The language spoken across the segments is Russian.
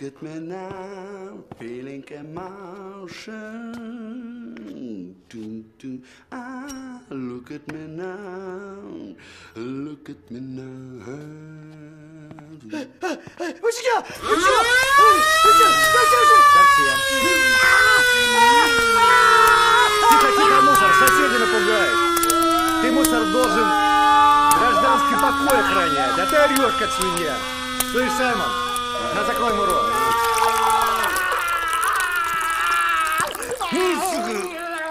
Look at me now, feeling emotion. Dun, dun. Ah, look at me now, look at me now. Стой! Совсем. Тихо, тихо, мусор, соседи напугаешь. Ты, мусор, должен гражданский покой охранять, а ты орешь, как свинья. Слышь, Саймон, на закрой ему рот.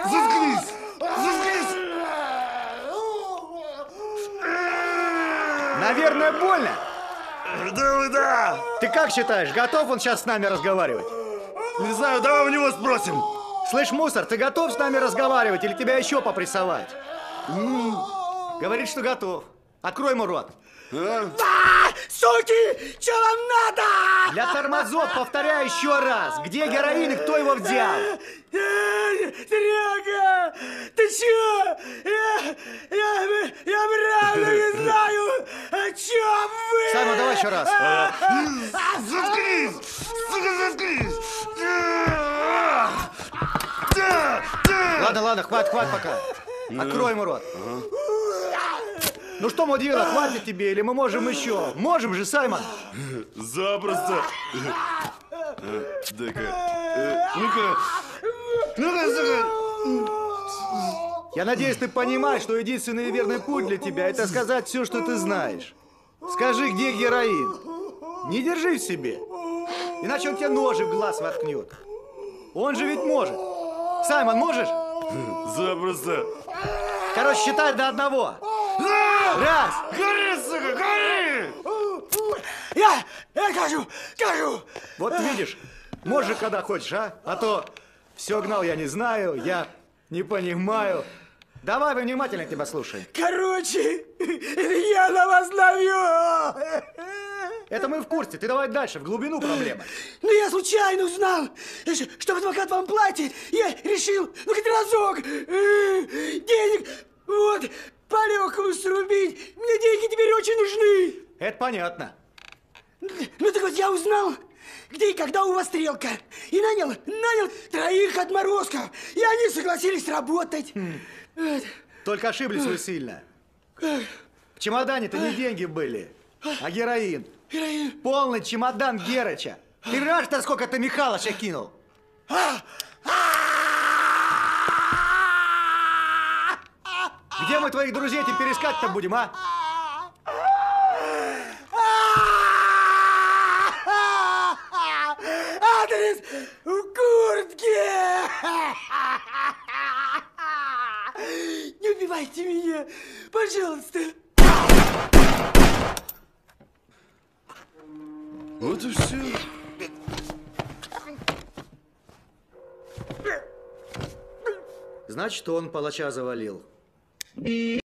Заткнись! Заткнись! Наверное, больно. Да, да! Ты как считаешь, готов он сейчас с нами разговаривать? Не знаю, давай у него спросим. Слышь, мусор, ты готов с нами разговаривать или тебя еще попрессовать? Говорит, что готов. Открой ему рот. А? А, суки! Чё вам надо? Для тормозов повторяю еще раз. Где героин и кто его взял? Э, Серега! Ты чё? Я, я, я правда не знаю, о чем вы! Саймон, давай еще раз. Заткнись! Сука, заткнись! Да, да, да. Ладно, ладно, хватит, хватит пока. Открой ему рот. Ну что, мудила, хватит тебе или мы можем еще? Можем же, Саймон. Запросто. Дай-ка. Ну-ка. Ну-ка, сука. Я надеюсь, ты понимаешь, что единственный верный путь для тебя это сказать все, что ты знаешь. Скажи, где героин. Не держи в себе. Иначе он тебе ножи в глаз воткнет. Он же ведь может. Саймон, можешь? Запросто. Короче, считай до одного. Раз. Гори, сука, гори! Я, я кажу, кажу! Вот видишь, можешь, когда хочешь, а? А то все гнал я не знаю, я не понимаю. Давай, вы внимательно тебя слушаем. Короче, я на вас ловлю! Это мы в курсе. Ты давай дальше, в глубину проблемы. Ну, я случайно узнал, что адвокат вам платит. Я решил, ну, хоть разок, э, денег, Это понятно. Ну, так вот я узнал, где и когда у вас стрелка. И нанял, нанял троих отморозков. И они согласились работать. Вот. Только ошиблись вы сильно. В чемодане-то не деньги были, а героин. Героин. Полный чемодан Герыча. Ты знаешь, сколько ты Михалыша кинул? Где мы твоих друзей теперь искать-то будем, а? В куртке! Не убивайте меня, пожалуйста. Вот и все. Значит, он палача завалил.